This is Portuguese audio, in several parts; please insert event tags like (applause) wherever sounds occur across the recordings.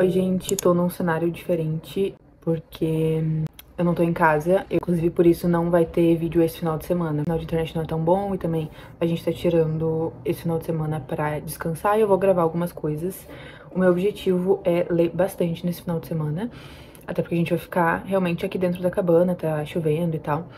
Oi, gente, tô num cenário diferente porque eu não tô em casa. Eu, inclusive, por isso não vai ter vídeo esse final de semana. O final de internet não é tão bom e também a gente tá tirando esse final de semana pra descansar e eu vou gravar algumas coisas. O meu objetivo é ler bastante nesse final de semana. Até porque a gente vai ficar realmente aqui dentro da cabana, tá chovendo e tal.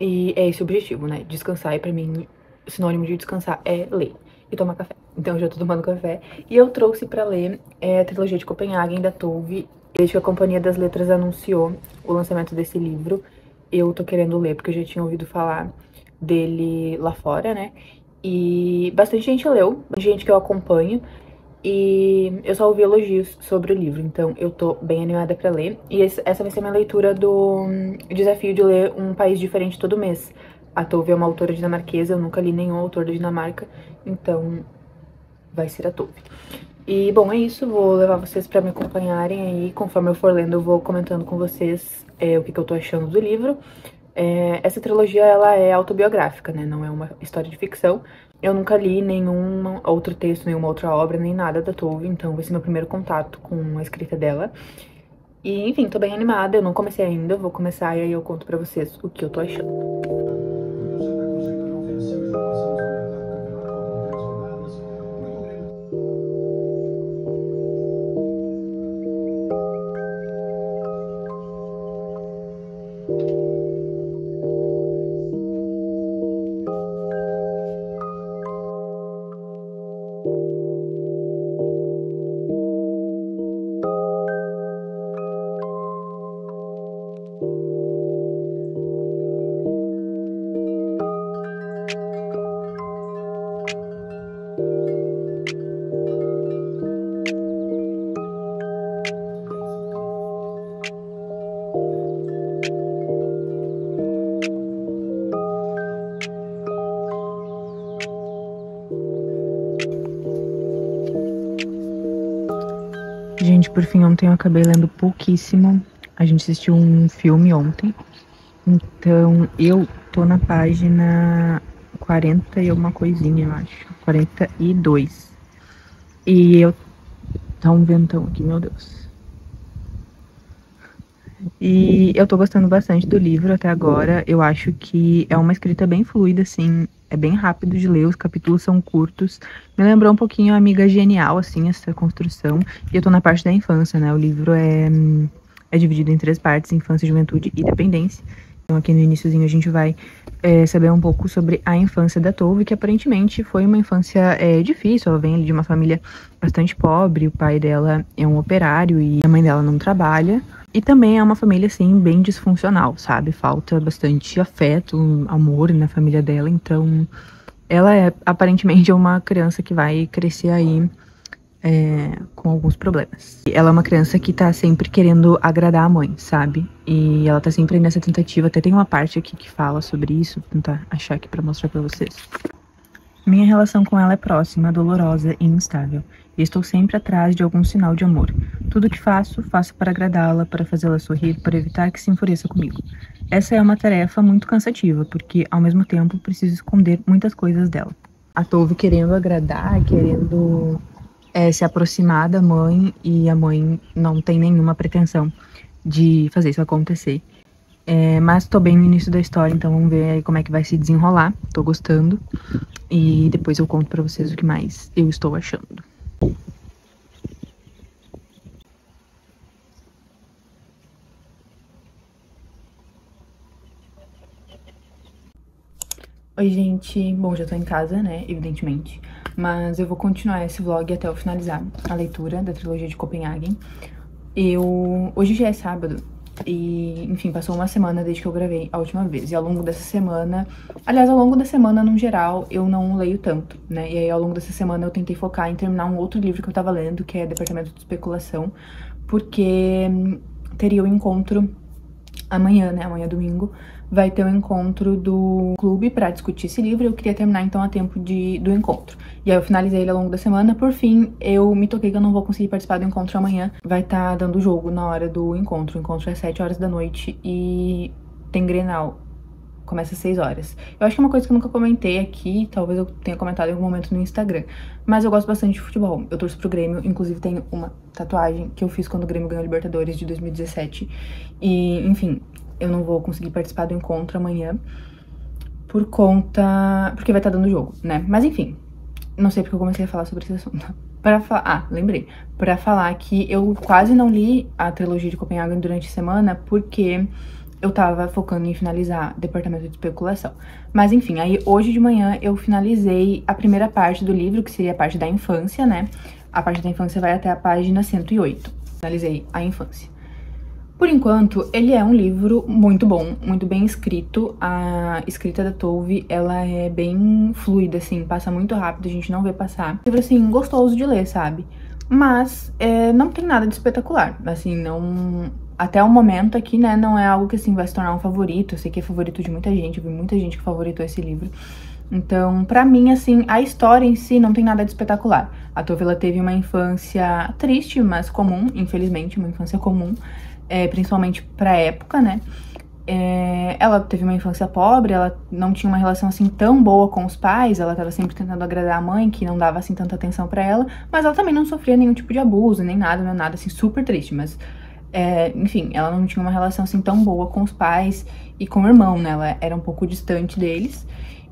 E é esse o objetivo, né? Descansar e pra mim, sinônimo de descansar é ler e tomar café. Então eu já tô tomando café. E eu trouxe pra ler é, a trilogia de Copenhagen da Tove. Desde que a Companhia das Letras anunciou o lançamento desse livro, eu tô querendo ler, porque eu já tinha ouvido falar dele lá fora, né? E bastante gente leu, gente que eu acompanho. E eu só ouvi elogios sobre o livro, então eu tô bem animada pra ler. E essa vai ser minha leitura do hum, desafio de ler um país diferente todo mês. A Tove é uma autora dinamarquesa, eu nunca li nenhum autor da Dinamarca, então vai ser a Tove. E, bom, é isso, vou levar vocês pra me acompanharem aí, conforme eu for lendo eu vou comentando com vocês é, o que, que eu tô achando do livro. É, essa trilogia, ela é autobiográfica, né, não é uma história de ficção. Eu nunca li nenhum outro texto, nenhuma outra obra, nem nada da Tove, então vai ser meu primeiro contato com a escrita dela. E, enfim, tô bem animada, eu não comecei ainda, vou começar e aí eu conto pra vocês o que eu tô achando. Gente, por fim, ontem eu acabei lendo pouquíssimo. A gente assistiu um filme ontem. Então, eu tô na página 40 e alguma coisinha, eu acho. 42. E eu. Tá um ventão aqui, meu Deus. E eu tô gostando bastante do livro até agora. Eu acho que é uma escrita bem fluida, assim é bem rápido de ler, os capítulos são curtos. Me lembrou um pouquinho a Amiga Genial, assim, essa construção. E eu tô na parte da infância, né? O livro é, é dividido em três partes, infância, juventude e dependência. Então aqui no iníciozinho a gente vai é, saber um pouco sobre a infância da Tove, que aparentemente foi uma infância é, difícil. Ela vem de uma família bastante pobre, o pai dela é um operário e a mãe dela não trabalha. E também é uma família, assim, bem disfuncional, sabe? Falta bastante afeto, amor na família dela. Então, ela é aparentemente (laughs) uma criança que vai crescer aí é, com alguns problemas. Ela é uma criança que tá sempre querendo agradar a mãe, sabe? E ela tá sempre nessa tentativa. Até tem uma parte aqui que fala sobre isso. Vou tentar achar aqui pra mostrar pra vocês. Minha relação com ela é próxima, dolorosa e instável. E estou sempre atrás de algum sinal de amor. Tudo que faço, faço para agradá-la, para fazê-la sorrir, para evitar que se enfureça comigo. Essa é uma tarefa muito cansativa, porque ao mesmo tempo preciso esconder muitas coisas dela. A Tove querendo agradar, querendo é, se aproximar da mãe, e a mãe não tem nenhuma pretensão de fazer isso acontecer. É, mas tô bem no início da história, então vamos ver aí como é que vai se desenrolar. Tô gostando. E depois eu conto pra vocês o que mais eu estou achando. Oi, gente. Bom, já tô em casa, né? Evidentemente. Mas eu vou continuar esse vlog até eu finalizar a leitura da trilogia de Copenhagen. Eu... Hoje já é sábado, e, enfim, passou uma semana desde que eu gravei a última vez. E ao longo dessa semana, aliás, ao longo da semana, no geral, eu não leio tanto, né? E aí, ao longo dessa semana, eu tentei focar em terminar um outro livro que eu tava lendo, que é Departamento de Especulação, porque hum, teria o um encontro amanhã, né? Amanhã, domingo, vai ter o um encontro do clube para discutir esse livro. Eu queria terminar então a tempo de, do encontro. E aí eu finalizei ele ao longo da semana. Por fim, eu me toquei que eu não vou conseguir participar do encontro amanhã. Vai estar tá dando jogo na hora do encontro. O encontro é 7 horas da noite e tem Grenal começa às 6 horas. Eu acho que é uma coisa que eu nunca comentei aqui, talvez eu tenha comentado em algum momento no Instagram. Mas eu gosto bastante de futebol. Eu torço pro Grêmio, inclusive tenho uma tatuagem que eu fiz quando o Grêmio ganhou a Libertadores de 2017. E, enfim, eu não vou conseguir participar do encontro amanhã por conta. porque vai estar tá dando jogo, né? Mas enfim, não sei porque eu comecei a falar sobre esse assunto. (laughs) Para falar. Ah, lembrei. Para falar que eu quase não li a trilogia de Copenhagen durante a semana porque eu tava focando em finalizar Departamento de Especulação. Mas enfim, aí hoje de manhã eu finalizei a primeira parte do livro, que seria a parte da infância, né? A parte da infância vai até a página 108. Finalizei a infância. Por enquanto, ele é um livro muito bom, muito bem escrito. A escrita da Tove, ela é bem fluida, assim, passa muito rápido, a gente não vê passar. Livro, assim, gostoso de ler, sabe? Mas é, não tem nada de espetacular, assim, não... Até o momento aqui, né, não é algo que, assim, vai se tornar um favorito. Eu sei que é favorito de muita gente, eu vi muita gente que favoritou esse livro. Então, para mim, assim, a história em si não tem nada de espetacular. A Tove, ela teve uma infância triste, mas comum, infelizmente, uma infância comum é, principalmente pra época, né? É, ela teve uma infância pobre, ela não tinha uma relação assim tão boa com os pais, ela estava sempre tentando agradar a mãe, que não dava assim tanta atenção para ela, mas ela também não sofria nenhum tipo de abuso, nem nada, não é nada assim super triste, mas é, enfim, ela não tinha uma relação assim tão boa com os pais e com o irmão, né? Ela era um pouco distante deles.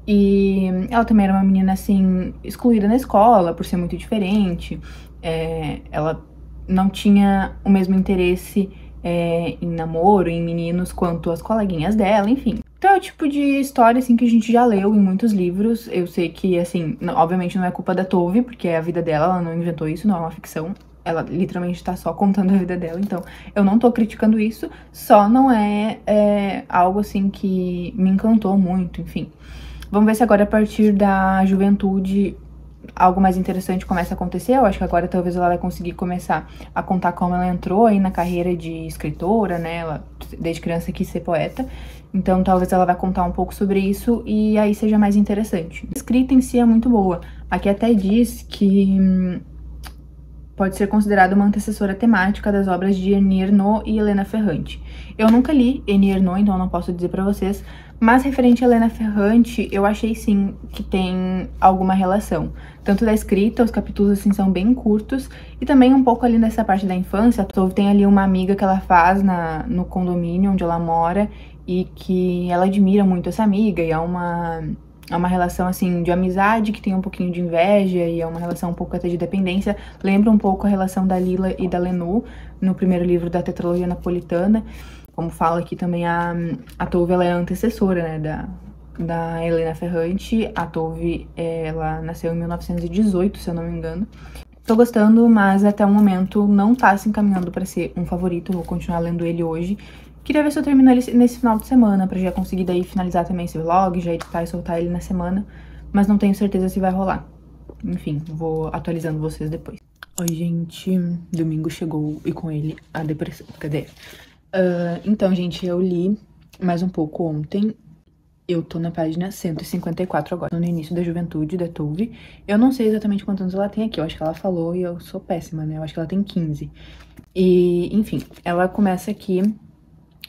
E ela também era uma menina assim excluída na escola por ser muito diferente. É, ela não tinha o mesmo interesse é, em namoro, em meninos, quanto as coleguinhas dela, enfim. Então é o tipo de história, assim, que a gente já leu em muitos livros. Eu sei que, assim, obviamente não é culpa da Tove, porque é a vida dela, ela não inventou isso, não é uma ficção. Ela literalmente tá só contando a vida dela, então eu não tô criticando isso, só não é, é algo, assim, que me encantou muito, enfim. Vamos ver se agora, a partir da juventude, algo mais interessante começa a acontecer. Eu acho que agora talvez ela vai conseguir começar a contar como ela entrou aí na carreira de escritora, né? Ela desde criança quis ser poeta. Então talvez ela vai contar um pouco sobre isso e aí seja mais interessante. A escrita em si é muito boa. Aqui até diz que hum, pode ser considerada uma antecessora temática das obras de Annie Ernaux e Helena Ferrante. Eu nunca li Annie Ernaux, então não posso dizer para vocês, mas referente a Helena Ferrante, eu achei sim que tem alguma relação. Tanto da escrita, os capítulos assim são bem curtos, e também um pouco ali nessa parte da infância. A tem ali uma amiga que ela faz na, no condomínio onde ela mora, e que ela admira muito essa amiga, e é uma, é uma relação assim de amizade que tem um pouquinho de inveja, e é uma relação um pouco até de dependência. Lembra um pouco a relação da Lila e da Lenu no primeiro livro da tetralogia napolitana. Como fala aqui também, a, a Tove ela é a antecessora né, da, da Helena Ferrante. A Tove, ela nasceu em 1918, se eu não me engano. Tô gostando, mas até o momento não tá se encaminhando para ser um favorito. Vou continuar lendo ele hoje. Queria ver se eu termino ele nesse final de semana, pra já conseguir daí finalizar também esse vlog, já editar e soltar ele na semana. Mas não tenho certeza se vai rolar. Enfim, vou atualizando vocês depois. Oi, gente. Domingo chegou e com ele a depressão. Cadê? Uh, então, gente, eu li mais um pouco ontem. Eu tô na página 154 agora, no início da juventude da Tove. Eu não sei exatamente quantos anos ela tem aqui, eu acho que ela falou e eu sou péssima, né? Eu acho que ela tem 15. E, enfim, ela começa aqui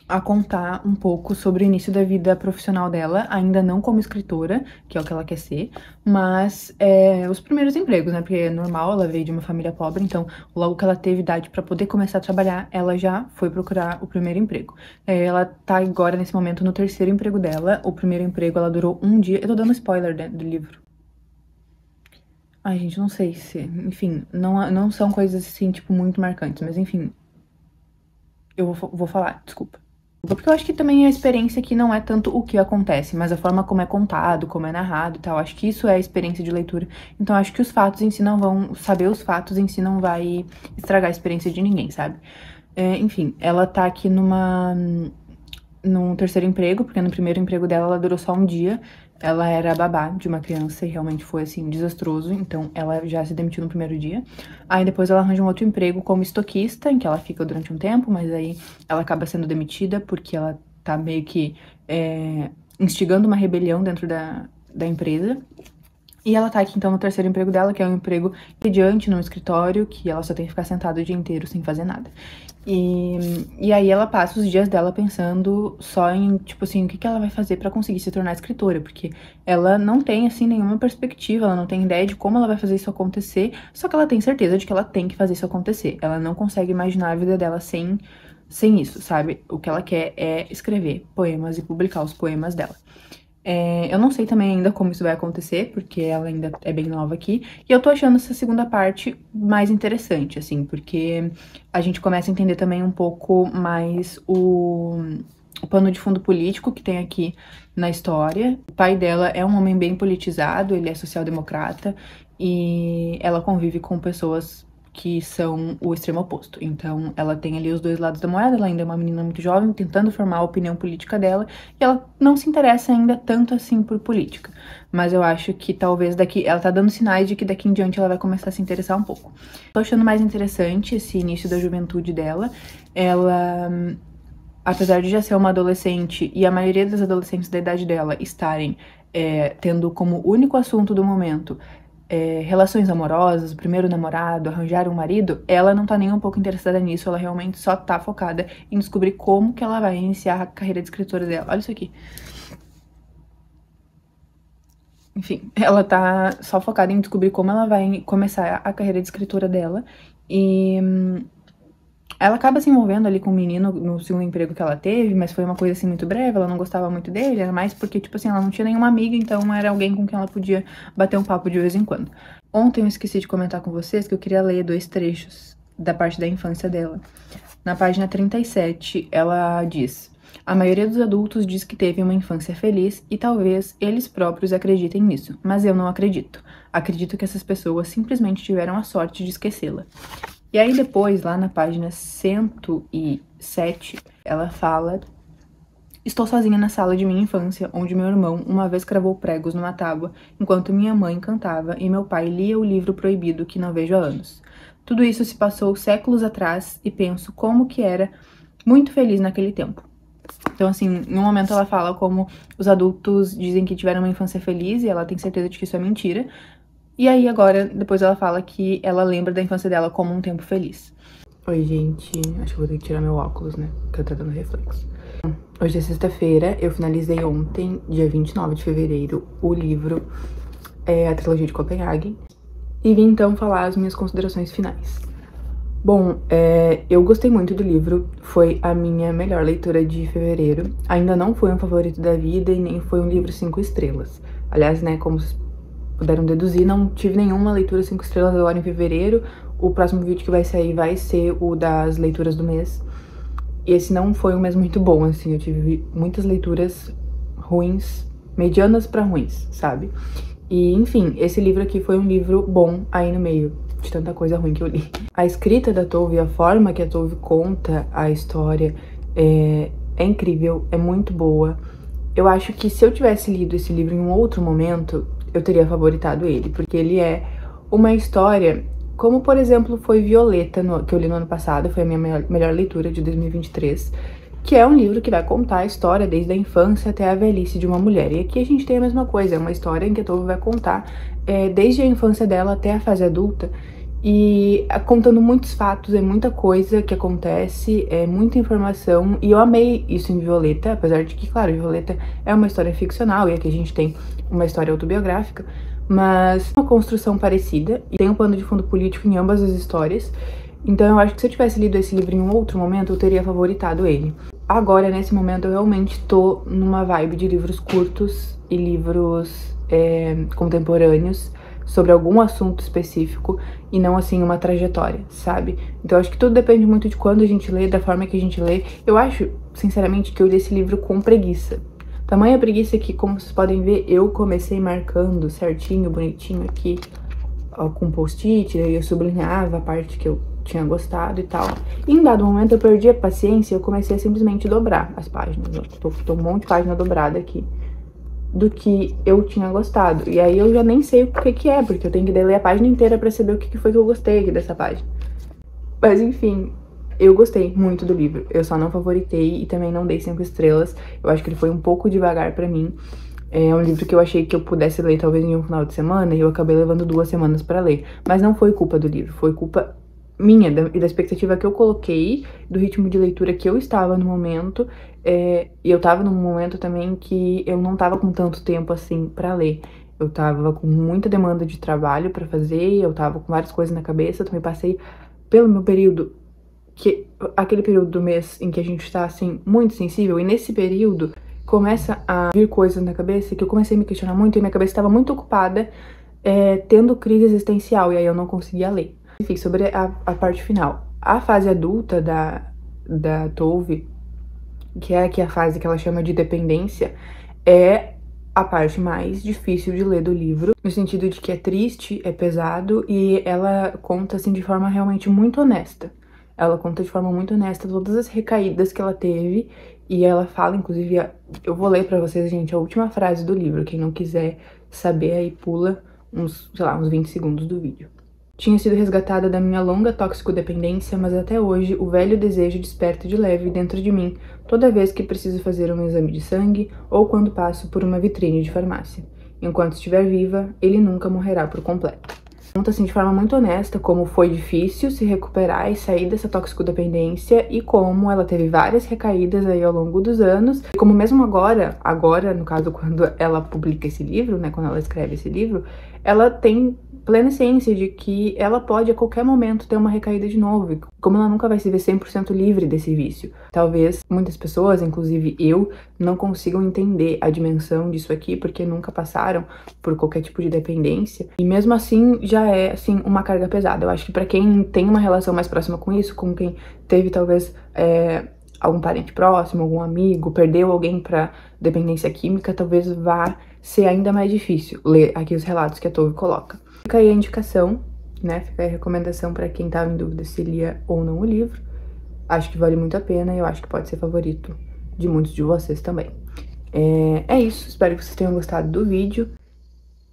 a contar um pouco sobre o início da vida profissional dela, ainda não como escritora, que é o que ela quer ser, mas é, os primeiros empregos, né? Porque é normal, ela veio de uma família pobre, então logo que ela teve idade para poder começar a trabalhar, ela já foi procurar o primeiro emprego. É, ela tá agora, nesse momento, no terceiro emprego dela. O primeiro emprego, ela durou um dia. Eu tô dando spoiler né, do livro. Ai, gente, não sei se... Enfim, não, não são coisas assim, tipo, muito marcantes, mas enfim... Eu vou, vou falar, desculpa. Porque eu acho que também a experiência aqui não é tanto o que acontece, mas a forma como é contado, como é narrado e tal. Acho que isso é a experiência de leitura. Então acho que os fatos em si não vão. Saber os fatos em si não vai estragar a experiência de ninguém, sabe? É, enfim, ela tá aqui numa. num terceiro emprego, porque no primeiro emprego dela ela durou só um dia. Ela era babá de uma criança e realmente foi, assim, desastroso. Então, ela já se demitiu no primeiro dia. Aí, depois ela arranja um outro emprego como estoquista, em que ela fica durante um tempo, mas aí ela acaba sendo demitida porque ela tá meio que é, instigando uma rebelião dentro da, da empresa. E ela tá aqui então no terceiro emprego dela, que é um emprego diante num escritório, que ela só tem que ficar sentada o dia inteiro sem fazer nada. E, e aí ela passa os dias dela pensando só em, tipo assim, o que, que ela vai fazer para conseguir se tornar escritora, porque ela não tem, assim, nenhuma perspectiva, ela não tem ideia de como ela vai fazer isso acontecer, só que ela tem certeza de que ela tem que fazer isso acontecer. Ela não consegue imaginar a vida dela sem, sem isso, sabe? O que ela quer é escrever poemas e publicar os poemas dela. É, eu não sei também ainda como isso vai acontecer, porque ela ainda é bem nova aqui. E eu tô achando essa segunda parte mais interessante, assim, porque a gente começa a entender também um pouco mais o, o pano de fundo político que tem aqui na história. O pai dela é um homem bem politizado, ele é social-democrata e ela convive com pessoas que são o extremo oposto. Então, ela tem ali os dois lados da moeda, ela ainda é uma menina muito jovem, tentando formar a opinião política dela, e ela não se interessa ainda tanto assim por política. Mas eu acho que talvez daqui, ela tá dando sinais de que daqui em diante ela vai começar a se interessar um pouco. Tô achando mais interessante esse início da juventude dela. Ela apesar de já ser uma adolescente e a maioria das adolescentes da idade dela estarem é, tendo como único assunto do momento é, relações amorosas, o primeiro namorado, arranjar um marido, ela não tá nem um pouco interessada nisso, ela realmente só tá focada em descobrir como que ela vai iniciar a carreira de escritora dela. Olha isso aqui. Enfim, ela tá só focada em descobrir como ela vai começar a carreira de escritora dela. E hum, ela acaba se envolvendo ali com o menino no segundo emprego que ela teve, mas foi uma coisa assim muito breve, ela não gostava muito dele, era mais porque, tipo assim, ela não tinha nenhuma amiga, então era alguém com quem ela podia bater um papo de vez em quando. Ontem eu esqueci de comentar com vocês que eu queria ler dois trechos da parte da infância dela. Na página 37, ela diz: A maioria dos adultos diz que teve uma infância feliz e talvez eles próprios acreditem nisso, mas eu não acredito. Acredito que essas pessoas simplesmente tiveram a sorte de esquecê-la. E aí depois, lá na página 107, ela fala Estou sozinha na sala de minha infância, onde meu irmão uma vez cravou pregos numa tábua, enquanto minha mãe cantava e meu pai lia o livro proibido que não vejo há anos. Tudo isso se passou séculos atrás e penso como que era muito feliz naquele tempo. Então, assim, no momento ela fala como os adultos dizem que tiveram uma infância feliz e ela tem certeza de que isso é mentira, e aí agora, depois ela fala que ela lembra da infância dela como um tempo feliz. Oi, gente. Acho que vou ter que tirar meu óculos, né? Porque tá dando reflexo. Hoje é sexta-feira, eu finalizei ontem, dia 29 de fevereiro, o livro é, A Trilogia de Copenhague. E vim então falar as minhas considerações finais. Bom, é, eu gostei muito do livro, foi a minha melhor leitura de fevereiro. Ainda não foi um favorito da vida e nem foi um livro cinco estrelas. Aliás, né, como puderam deduzir, não tive nenhuma leitura 5 estrelas agora em fevereiro. O próximo vídeo que vai sair vai ser o das leituras do mês. E esse não foi um mês muito bom, assim, eu tive muitas leituras ruins, medianas para ruins, sabe? E, enfim, esse livro aqui foi um livro bom aí no meio de tanta coisa ruim que eu li. A escrita da Tove, a forma que a Tove conta a história é, é incrível, é muito boa. Eu acho que se eu tivesse lido esse livro em um outro momento, eu teria favoritado ele, porque ele é uma história, como por exemplo foi Violeta, no, que eu li no ano passado, foi a minha melhor, melhor leitura de 2023, que é um livro que vai contar a história desde a infância até a velhice de uma mulher. E aqui a gente tem a mesma coisa, é uma história em que a Tove vai contar é, desde a infância dela até a fase adulta, e é, contando muitos fatos, é muita coisa que acontece, é muita informação, e eu amei isso em Violeta, apesar de que, claro, Violeta é uma história ficcional, e aqui a gente tem uma história autobiográfica, mas uma construção parecida, e tem um pano de fundo político em ambas as histórias, então eu acho que se eu tivesse lido esse livro em um outro momento, eu teria favoritado ele. Agora, nesse momento, eu realmente tô numa vibe de livros curtos e livros é, contemporâneos, sobre algum assunto específico e não assim uma trajetória, sabe? Então acho que tudo depende muito de quando a gente lê, da forma que a gente lê. Eu acho, sinceramente, que eu li esse livro com preguiça. Tamanha preguiça que, como vocês podem ver, eu comecei marcando certinho, bonitinho aqui, ó, com post-it, aí eu sublinhava a parte que eu tinha gostado e tal. E em dado momento eu perdi a paciência e eu comecei a simplesmente dobrar as páginas. tô, tô um monte de página dobrada aqui do que eu tinha gostado. E aí eu já nem sei o que que é, porque eu tenho que ler a página inteira pra saber o que, que foi que eu gostei aqui dessa página. Mas enfim, eu gostei muito do livro. Eu só não favoritei e também não dei cinco estrelas. Eu acho que ele foi um pouco devagar pra mim. É um livro que eu achei que eu pudesse ler talvez em um final de semana e eu acabei levando duas semanas para ler. Mas não foi culpa do livro, foi culpa minha e da expectativa que eu coloquei, do ritmo de leitura que eu estava no momento. É, e eu tava num momento também que eu não tava com tanto tempo assim para ler. Eu tava com muita demanda de trabalho para fazer, eu tava com várias coisas na cabeça, também passei pelo meu período que aquele período do mês em que a gente tá assim muito sensível e nesse período começa a vir coisas na cabeça que eu comecei a me questionar muito e minha cabeça estava muito ocupada é, tendo crise existencial e aí eu não conseguia ler. Enfim, sobre a, a parte final. A fase adulta da, da Tove, que é aqui a fase que ela chama de dependência, é a parte mais difícil de ler do livro, no sentido de que é triste, é pesado e ela conta assim de forma realmente muito honesta. Ela conta de forma muito honesta todas as recaídas que ela teve e ela fala, inclusive, eu vou ler para vocês, gente, a última frase do livro. Quem não quiser saber aí pula uns, sei lá, uns 20 segundos do vídeo. Tinha sido resgatada da minha longa toxicodependência, mas até hoje o velho desejo desperta de leve dentro de mim toda vez que preciso fazer um exame de sangue ou quando passo por uma vitrine de farmácia. Enquanto estiver viva, ele nunca morrerá por completo. Conta assim de forma muito honesta como foi difícil se recuperar e sair dessa toxicodependência e como ela teve várias recaídas aí ao longo dos anos. E como mesmo agora, agora, no caso, quando ela publica esse livro, né, quando ela escreve esse livro, ela tem plena ciência de que ela pode a qualquer momento ter uma recaída de novo, como ela nunca vai se ver 100% livre desse vício. Talvez muitas pessoas, inclusive eu, não consigam entender a dimensão disso aqui porque nunca passaram por qualquer tipo de dependência. E mesmo assim já é assim uma carga pesada. Eu acho que para quem tem uma relação mais próxima com isso, com quem teve talvez é, algum parente próximo, algum amigo, perdeu alguém para dependência química, talvez vá ser ainda mais difícil ler aqui os relatos que a Tove coloca. Fica aí a indicação, né? Fica aí a recomendação para quem tava em dúvida se lia ou não o livro. Acho que vale muito a pena e eu acho que pode ser favorito de muitos de vocês também. É, é isso, espero que vocês tenham gostado do vídeo.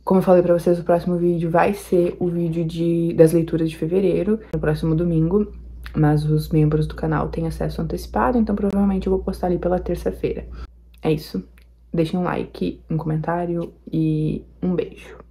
Como eu falei pra vocês, o próximo vídeo vai ser o vídeo de, das leituras de fevereiro, no próximo domingo. Mas os membros do canal têm acesso antecipado, então provavelmente eu vou postar ali pela terça-feira. É isso. Deixem um like, um comentário e um beijo.